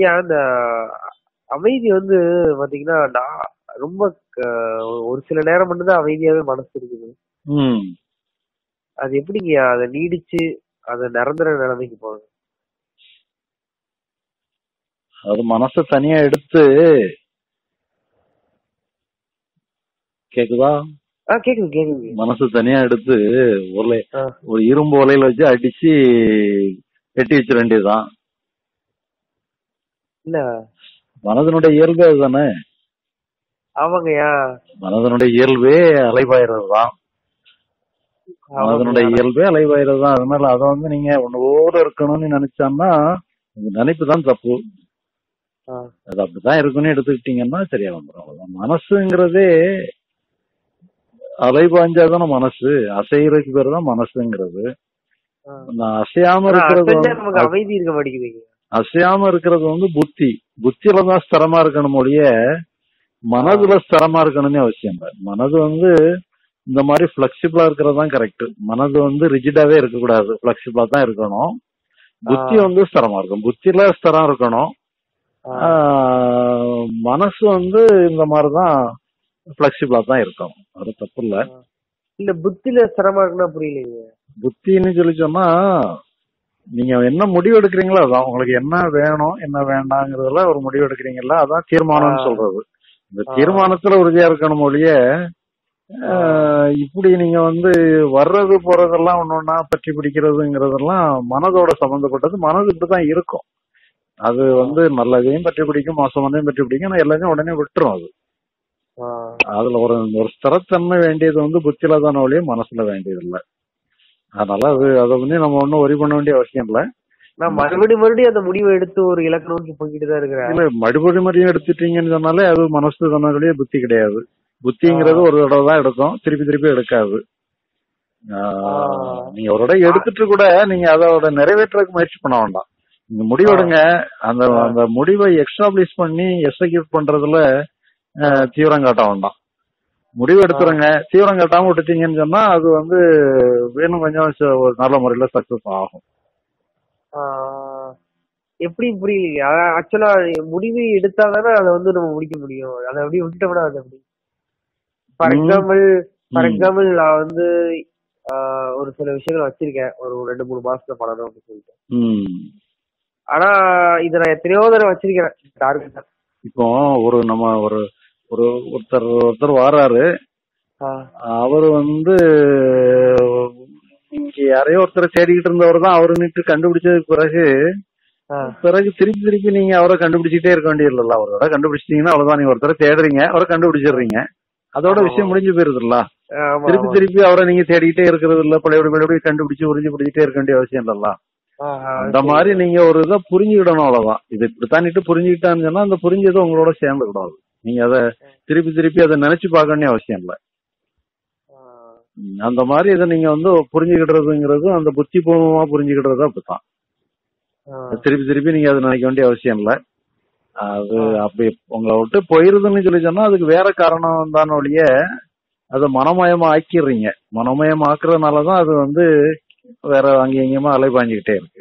ஐயா அந்த அமைதி வந்து பாத்தீங்கன்னா நான் ரொம்ப ஒரு சில நேரம் மட்டும்தான் அமைதியாவே மனசு இருக்குது. அது எப்படிங்க? அதை நீடிச்சு அதை நிரந்தர நிலைமைக்கு போகுது அது மனச தனியா எடுத்து கேக்குதா? கேக்குது கேக்குது. மனசு தனியா எடுத்து உருளை. ஒரு இரும்பு உலையில வச்சு அடிச்சு கட்டி வச்சிட வேண்டியதுதான். இல்ல. மனதனுடைய இயல்பே அதுதானே? ஆமாங்கய்யா. மனதனுடைய இயல்பே அலைபாயிறது தான் மனதனுடைய. இயல்பே அலைபாயிறது தான் அதனால அதை வந்து நீங்க உன்னோட இருக்கணும்னு நினைச்சான்னா நினைப்பு தான் தப்பு. அது அப்படிதான் இருக்குன்னு எடுத்துக்கிட்டீங்கன்னா சரியா வந்துடும் மனசுங்கிறதே அலைபாய்ஞ்சாதானே மனசு. அசைறதுக்கு பேர் தான் மனசுங்கிறது அசையாம இருக்கிறது அமைதி இருக்க மாட்டேங்குதுங்க அசையாம இருக்கிறது வந்து புத்தி. புத்தியில தான் ஸ்திரமா இருக்கணும் ஒழிய மனதுல ஸ்திரமா இருக்கணும்னு அவசியம் இல்லை. மனது வந்து இந்த மாதிரி பிளெக்சிபிளா இருக்கிறது தான் கரெக்ட் மனது வந்து ரிஜிடாவே இருக்கக்கூடாது. பிளெக்சிபிளா தான் இருக்கணும். புத்தி. வந்து ஸ்திரமா இருக்கும் புத்தியில ஸ்திரம் இருக்கணும். மனசு வந்து இந்த மாதிரிதான் பிளெக்சிபிளா தான் இருக்கும் அது தப்பு இல்ல. இல்ல புத்தில சிரமம் இருக்குன்னா புரியலைங்க புத்தின்னு சொல்லி சொன்னா நீங்க என்ன முடிவு எடுக்கிறீங்களோ அதான். உங்களுக்கு என்ன வேணும் என்ன வேண்டாங்கிறதுல ஒரு முடிவு எடுக்கிறீங்களா அதான் தீர்மானம்னு. சொல்றது. இந்த. தீர்மானத்துல உறுதியா இருக்கணும் ஒழிய இப்படி நீங்க வந்து வர்றது போறதெல்லாம் ஒன்னொன்னா பற்றி பிடிக்கிறதுங்கிறதெல்லாம் மனதோட சம்பந்தப்பட்டது. மனது இப்படிதான் இருக்கும். அது வந்து நல்லதையும் பற்றி பிடிக்கும் மோசமானதையும் பற்றி பிடிக்கும். ஆனா எல்லாத்தையும் உடனே விட்டுரும் அது. அதுல ஒரு ஒரு ஸ்திரத்தன்மை வேண்டியது வந்து புத்தியில தானே ஒழிய மனசுல வேண்டியது இல்ல அதனால அது அதை வந்து நம்ம ஒன்னும் ஒரி பண்ண வேண்டிய அவசியம் இல்ல. நான் மறுபடியும் மறுபடியும் அந்த முடிவை எடுத்து ஒரு இலக்கு நோக்கி போய்கிட்டு தான் இருக்கிறேன் இல்ல மறுபடி மறுபடியும் எடுத்துட்டீங்கன்னு சொன்னாலே அது மனசு ஒழிய புத்தி கிடையாது. புத்திங்கிறது ஒரு தடவை தான் எடுக்கும் திருப்பி திருப்பி எடுக்காது. நீங்க ஒரு தடவை எடுத்துட்டு கூட நீங்க அதோட நிறைவேற்றுறதுக்கு முயற்சி பண்ண வேண்டாம். நீங்க முடிவெடுங்க. அந்த. அந்த முடிவை எக்ஸ்டாப்ளிஷ் பண்ணி எக்ஸிக்யூட் பண்றதுல தீவிரம் காட்ட வேண்டாம். முடிவு எடுத்துருங்க தீவிரம் காட்டாம விட்டுட்டீங்கன்னு சொன்னா அது வந்து வேணும் கொஞ்சம் ஒரு நல்ல முறையில சக்சஸ் ஆகும். எப்படி புரியலைங்க ஆக்சுவலா முடிவு எடுத்தா தானே அதை வந்து நம்ம முடிக்க முடியும் அதை அப்படியே விட்டுட்டோம்னா அது எப்படி ஃபார். Example for. எக்ஸாம்பிள் நான் வந்து ஒரு சில விஷயங்கள் வச்சிருக்கேன் ஒரு ரெண்டு மூணு மாசத்துல பண்ணணும் அப்படின்னு சொல்லிட்டு. ஆனா இதை நான் எத்தனையோ தடவை வச்சிருக்கிறேன் டார்கெட் இப்போ ஒரு நம்ம ஒரு ஒரு ஒருத்தர் ஒருத்தர் வராரு. அவர் வந்து இங்க யாரையோ ஒருத்தர் தேடிக்கிட்டு இருந்தவர் தான் அவரு நிட்டு கண்டுபிடிச்சதுக்கு பிறகு பிறகு திருப்பி திருப்பி நீங்க அவரை கண்டுபிடிச்சிட்டே இருக்க வேண்டியதில்ல அவரோட கண்டுபிடிச்சிட்டீங்கன்னா அவ்வளவுதான். நீங்க ஒருத்தரை தேடுறீங்க அவரை கண்டுபிடிச்சிடுறீங்க. அதோட. விஷயம் முடிஞ்சு போயிருதுல்ல. திருப்பி திருப்பி அவரை நீங்க தேடிக்கிட்டே இருக்கிறது இல்ல பழைய பழைய கண்டுபிடிச்சு உறிஞ்சு பிடிச்சிட்டே இருக்க வேண்டிய அவசியம் இல்லல்ல. அந்த. மாதிரி நீங்க ஒரு இதை புரிஞ்சுக்கிடணும் அவ்வளவுதான். இது இப்படித்தானிட்டு புரிஞ்சுக்கிட்டான்னு சொன்னா அந்த புரிஞ்சது உங்களோட சேர்ந்து கூடாது நீங்க அதை திருப்பி திருப்பி அதை நினைச்சு பார்க்க வேண்டிய அவசியம் இல்ல. அந்த மாதிரி இதை நீங்க வந்து புரிஞ்சுக்கிடுறதுங்கிறது அந்த புத்தி பூர்வமா புரிஞ்சுக்கிடுறது அப்படித்தான். திருப்பி திருப்பி நீங்க அதை நினைக்க வேண்டிய அவசியம் இல்ல. அது அப்படி உங்களை விட்டு போயிருதுன்னு சொல்லி சொன்னா அதுக்கு வேற காரணம் தான் ஒழிய அதை மனமயமா ஆக்கிடுறீங்க. மனமயம் ஆக்குறதுனாலதான் அது வந்து வேற அங்கேயும் அலைபாஞ்சுக்கிட்டே இருக்கு.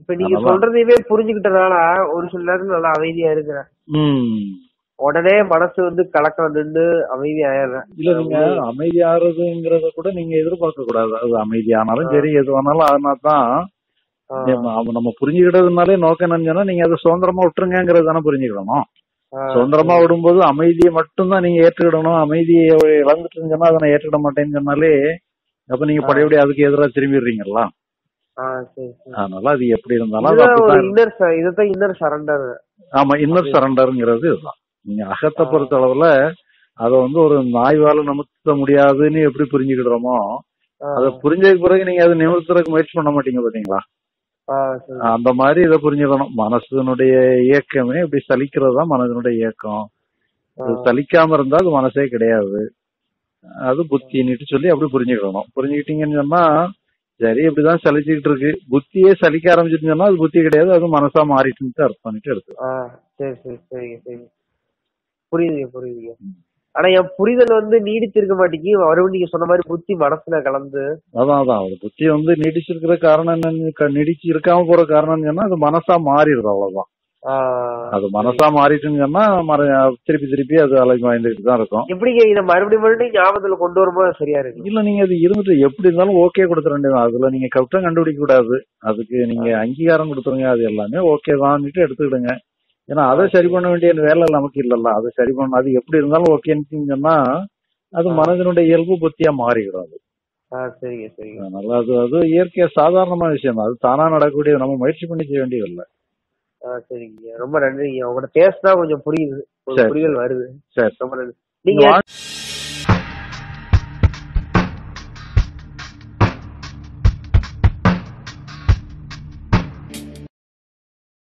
இப்ப நீங்க. சொல்றதையவே புரிஞ்சுக்கிட்டனால ஒரு சில நேரம் நல்லா அமைதியா இருக்கிறேன். உடனே மனசு வந்து கலக்கம் நின்று அமைதி ஆயிடுறேன் இல்ல நீங்க அமைதியாறதுங்கிறத கூட நீங்க எதிர்பார்க்க கூடாது அது அமைதியானாலும் சரி எது வேணாலும் அதனால தான். நம்ம புரிஞ்சுக்கிட்டதுனாலே நோக்கம் என்னன்னா நீங்க அதை சுதந்திரமா விட்டுருங்கிறது தானே புரிஞ்சுக்கணும். சுதந்திரமா விடும்போது அமைதியை மட்டும்தான் நீங்க ஏற்றுக்கிடணும் அமைதியை இழந்துட்டுன்னு சொன்னா அதை நான் ஏற்றுக்கிட மாட்டேன்னு சொன்னாலே அப்ப நீங்க ஆ. பழையபடி அதுக்கு எதிராக திரும்பிடுறீங்களா. அதனால அது எப்படி இருந்தாலும். இன்னர் இதுதான் இன்னர் சரண்டர் ஆமா இன்னர் சரண்டருங்கிறது இதுதான் நீங்க அகத்தை. பொறுத்த அளவுல அதை வந்து ஒரு நாய்வால நிமித்த முடியாதுன்னு எப்படி புரிஞ்சுக்கிடுறோமோ அதை புரிஞ்சதுக்கு பிறகு நீங்க அதை நிமிர்த்துறதுக்கு முயற்சி பண்ண மாட்டீங்க பாத்தீங்களா? அந்த மாதிரி இதை புரிஞ்சுக்கணும். மனசனுடைய இயக்கமே இப்படி சலிக்கிறது தான் மனதனுடைய இயக்கம். சலிக்காம இருந்தா அது மனசே கிடையாது. அது புத்தின்னுட்டு சொல்லி அப்படி புரிஞ்சுக்கணும் புரிஞ்சுக்கிட்டீங்கன்னு சொன்னா சரி இப்படிதான் சலிச்சுக்கிட்டு இருக்கு புத்தியே சலிக்க ஆரம்பிச்சிட்டு சொன்னா அது புத்தி கிடையாது. அது மனசா மாறிட்டுன்னு அர்த்தம்ட்டு எடுத்து சரி சரி சரிங்க சரிங்க புரியுதுங்க புரியுதுங்க. ஆனா என் புரிதல் வந்து நீடிச்சிருக்க மாட்டேங்கி மறுபடியும் நீங்க சொன்ன மாதிரி புத்தி மனசுல கலந்து. அதான் அதான். ஒரு புத்தி வந்து நீடிச்சிருக்கிற காரணம் என்னன்னு நீடிச்சு இருக்காம போற காரணம் சொன்னா அது மனசா மாறிடுது அவ்வளவுதான். அது மனசா மாறிட்டுன்னு சொன்னா மற- திருப்பி திருப்பி அது அலைக்கு வாய்ந்துட்டு தான் இருக்கும். எப்படிங்க இதை மறுபடியும் மறுபடியும் ஞாபகத்துல கொண்டு வரும்போது சரியா இருக்கு? இல்ல நீங்க அது இருந்துட்டு எப்படி இருந்தாலும் ஓகே கொடுத்துட வேண்டியது அதுல நீங்க குற்றம் கண்டுபிடிக்க கூடாது. அதுக்கு நீங்க அங்கீகாரம் கொடுத்துருங்க அது எல்லாமே ஓகே தான்னுட்டு எடுத்துக்கிடுங்க. ஏன்னா அதை சரி பண்ண வேண்டிய வேலை நமக்கு இல்லல்ல. அதை சரி பண்ண அது எப்படி இருந்தாலும் ஓகேன்னு சொன்னா அது மனதினுடைய இயல்பு புத்தியா மாறிடும் அது. சரிங்க சரிங்க. அதனால அது அது இயற்கையா சாதாரணமான விஷயம் அது தானா நடக்கக்கூடிய நம்ம முயற்சி பண்ணி செய்ய வேண்டியது இல்ல சரிங்க. ரொம்ப நன்றிங்க. உங்களோட பேசினா கொஞ்சம் புரியுது. புரிதல் வருது. சரி. ரொம்ப நன்றி. நீங்க